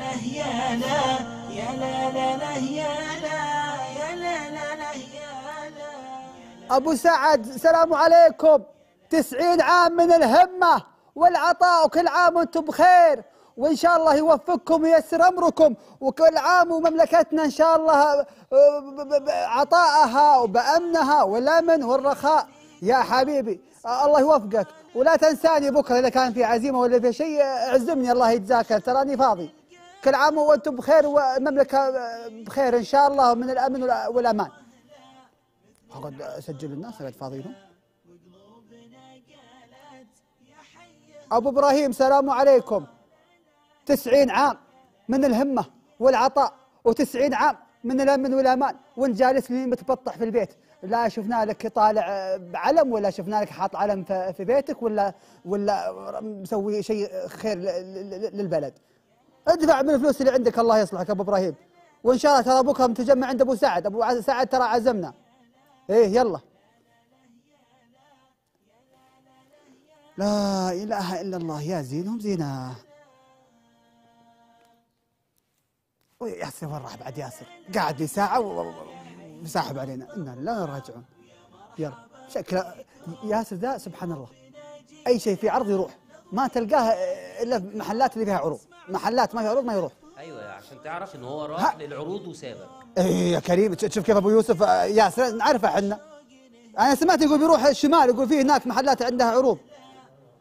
لا يا لا يا لا لا لا يا لا يا لا لا لا يا لا. أبو سعد السلام عليكم. تسعين عام من الهمة والعطاء وكل عام وأنتم بخير. وإن شاء الله يوفقكم وييسر أمركم وكل عام ومملكتنا إن شاء الله آه، عطائها وبأمنها والأمن والرخاء. يا حبيبي آه، الله يوفقك. ولا تنساني بكرة إذا كان في عزيمة ولا في شيء اعزمني الله يجزاك تراني فاضي. كل عام وأنتم بخير والمملكة آه، بخير إن شاء الله من الأمن والأ- والأمان. أقعد أسجل الناس اقعد فاضيهم أبو إبراهيم سلام عليكم. تسعين عام من الهمة والعطاء وتسعين عام من الأمن والأمان وانت جالس لي متبطح في البيت. لا شفنا لك طالع بعلم ولا شفنا لك حاط علم في بيتك ولا ولا مسوي شيء خير للبلد. ادفع من الفلوس اللي عندك الله يصلحك أبو إبراهيم. وإن شاء الله ترى بكره متجمع عند أبو سعد. أبو سعد ترى عزمنا. إيه يلا. لا إله إلا الله يا زينهم زينة. ياسر وين راح بعد ياسر؟ قاعد لي ساعة وساحب علينا. إنا لا راجعون. يلا. شكله ياسر ذا سبحان الله. أي شيء في عرض يروح. ما تلقاه إلا في محلات اللي فيها عروض. محلات ما فيها عروض ما يروح. أيوه عشان تعرف إن هو راح ها. للعروض وسابك. إيه يا كريم تشوف كيف أبو يوسف آه، ياسر نعرفه إحنا. أنا سمعت يقول بيروح الشمال يقول في هناك محلات عندها عروض.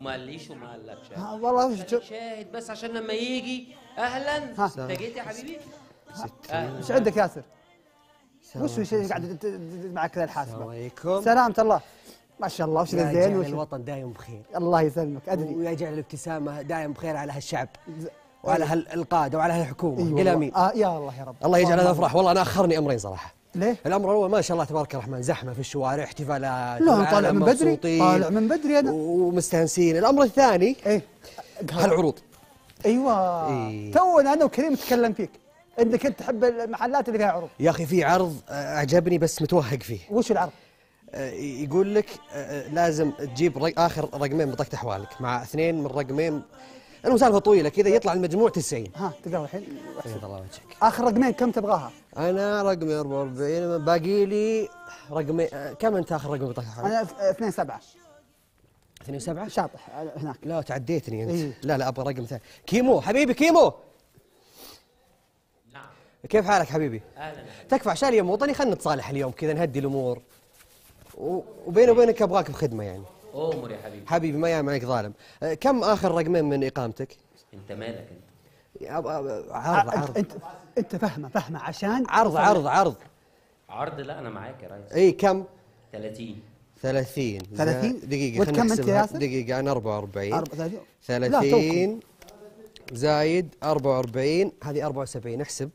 ما قاليش وما قالكش والله وش شاهد بس عشان لما يجي أهلا. أنت جيت يا حبيبي. إيش عندك ياسر؟ وش الشيء قاعد معك كذا السلام الحاسبه؟ عليكم. سلامة الله. ما شاء الله وش زين وش الوطن دايم بخير. الله يسلمك أدري. ويجعل الابتسامة دايم بخير على هالشعب. وعلى هالقادة وعلى هالحكومة. أي إلى والله. مين آه يا الله يا رب. الله يجعل هذا افراح والله أنا أخرني أمرين صراحة. ليه؟ الأمر الأول ما شاء الله تبارك الرحمن زحمة في الشوارع احتفالات لا طالع من بدري طالع من بدري أنا. ومستانسين. الأمر الثاني إيه. هالعروض أيوه. إيه. تونا أنا وكريم نتكلم فيك. إنك أنت تحب المحلات اللي فيها عروض. يا أخي في عرض آه، أعجبني بس متوهق فيه. وش العرض؟ آه، يقول لك آه، لازم تجيب آخر رقمين بطاقة أحوالك مع اثنين من رقمين المهم سالفه طويلة كذا يطلع المجموع 90 ها تقرا الحين؟ بيض الله وجهك. آخر رقمين كم تبغاها؟ أنا رقمي 44 باقي لي رقمي آه، كم أنت آخر رقم بطاقة احوالك؟ أنا 2 7 72 شاطح آه، هناك. لا تعديتني أنت. إيه. لا لا أبغى رقم ثاني. كيمو حبيبي كيمو! نعم. كيف حالك حبيبي؟ أهلا تكفى عشان يوم وطني خلينا نتصالح اليوم كذا نهدي الأمور. و- وبيني وبينك أبغاك بخدمة يعني. أمر يا حبيبي. حبيبي ما يعمل عليك ظالم. آه، كم آخر رقمين من إقامتك؟ أنت مالك أب- عرض عرض. انت أنت فاهمه فاهمه عشان عرض عرض عرض. عرض؟ لا أنا معاك يا ريس. اي كم؟ 30 30 30 دقيقة خلينا كم أنت يا نحسبها. ياسر؟ دقيقة أنا 44 أربعة- لا، توكم. 30 زايد 44 هذه 74 احسب.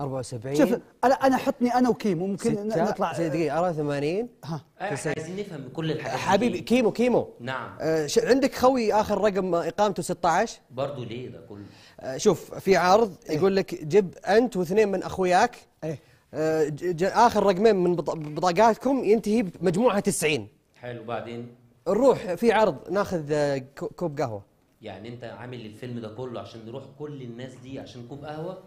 74 شوف أنا أنا حطني أنا وكيمو ممكن نطلع ستة دقيقة. 84 ها إحنا عايزين نفهم كل الحاجات حبيبي؟ كيمو كيمو. نعم. آه، ش- عندك خوي آخر رقم إقامته 16 برضه ليه ده كله؟ آه، شوف في عرض يقول لك جيب أنت واثنين من أخوياك. إيه. آه، ج- ج- آخر رقمين من بط- بطاقاتكم ينتهي بمجموعها 90 حلو بعدين؟ نروح في عرض ناخذ آه، كو- كوب قهوة. يعني أنت عامل الفيلم ده كله عشان نروح كل الناس دي عشان كوب قهوة؟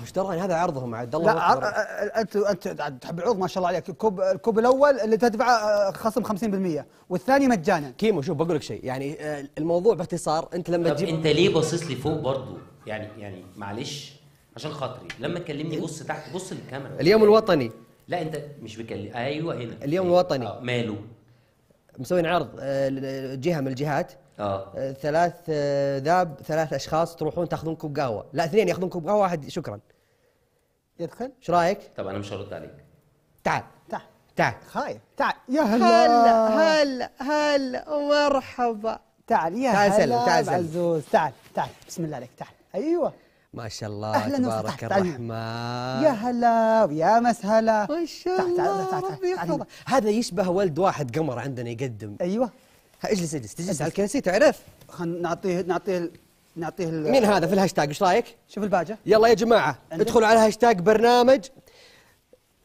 إيش دراني هذا عرضهم عاد الله لا أكبر. عر- آه، أنت أنت عاد تحب العروض ما شاء الله عليك. الكوب الكوب الأول اللي تدفع آه، خصم 50% والثاني مجانا. كيمو شوف بقول لك شيء. يعني آه، الموضوع باختصار أنت لما طب تجيب أنت ليه باصص لي فوق برضه يعني يعني معلش عشان خاطري. لما تكلمني بص تحت بص للكاميرا. اليوم الوطني. لا أنت مش بكلم أيوه هنا. اليوم. الوطني. آه ماله؟ مسوين عرض جهة من الجهات. آه. آه، ثلاث آه، ذاب ثلاث أشخاص تروحون تاخذون كوب قهوة. لا اثنين ياخذون كوب قهوة واحد شكرا. يدخل؟ إيش رأيك؟ طب أنا مش هرد عليك. تعال. تعال. تعال. خايف. تعال. يا هلا. هلا هلا ومرحبا. تعال يا تعال سلم، تعال سلم. عزوز تعال تعال. بسم الله عليك تعال. أيوه. ما شاء الله أهلاً تبارك وسهلاً. تعال. الرحمن. يا هلا ويا مسهلا. ما شاء تعال- تعال- الله تعال- تعال- تعال هنا. هذا يشبه ولد واحد قمر عندنا يقدم. أيوه. اجلس اجلس. تجلس على الكرسي تعرف. خلينا نعطيه نعطيه نعطيه مين هذا في الهاشتاج؟ إيش رأيك؟ شوف الباجة. يلا يا جماعة؟ ادخلوا على هاشتاج برنامج.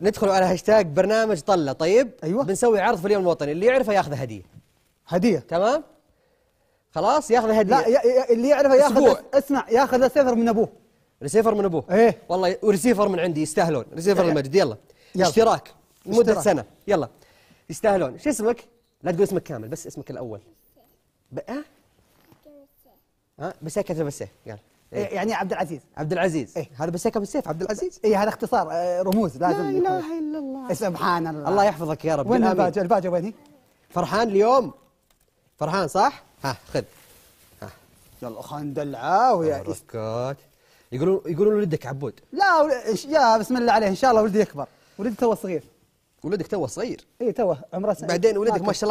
ندخلوا على هاشتاج برنامج طلة. طيب؟ أيوة. بنسوي عرض في اليوم الوطني. اللي يعرفه ياخذ هدية. هدية. تمام؟ خلاص ياخذ هدية. لا يا- يا- اللي يعرفه ياخذ أسبوع. اسمع ياخذ السفر من أبوه. ريسيفر من أبوه. إيه. والله وريسيفر من عندي يستاهلون. ريسيفر. المجد يلا. يلا. اشتراك. لمدة. سنة. يلا. يستاهلون. شو اسمك؟ لا تقول اسمك كامل بس اسمك الأول. ب... ها؟ ها بسيكة بسيه يلا. إيه، إيه. يعني عبد العزيز. عبد العزيز. إيه. هذا بسيكة بالسيف عبد العزيز. اي هذا اختصار آه، رموز لازم لا. إله إلا الله. سبحان الله. الله يحفظك يا رب وين. الباجة الباجة وين هي؟ فرحان اليوم. فرحان صح؟ ها خذ. يلا خلينا ندلعه ويا بركات يقولون يقولون ولدك عبود. لا يا بسم الله عليه إن شاء الله ولدي يكبر. ولدي توه صغير. ولدك توه صغير. اي توه عمره سنة بعدين ولدك ما شاء الله